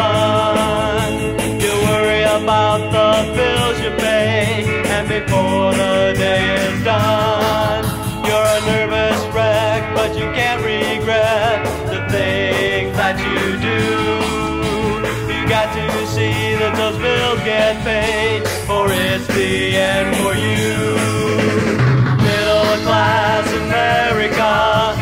sun. You worry about the bills you pay, and before the day is done, you're a nervous wreck, but you can't regret the things that you do. You got to see that those bills get paid, for it's the end for you. Middle class America.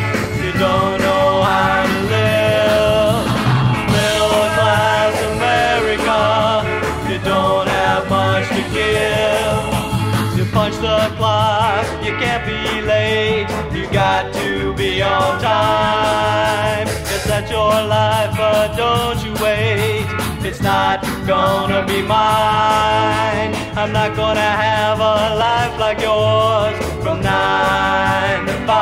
The clock, you can't be late. You got to be on time. Yes, that's your life, but don't you wait. It's not gonna be mine. I'm not gonna have a life like yours from nine to five.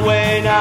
Way now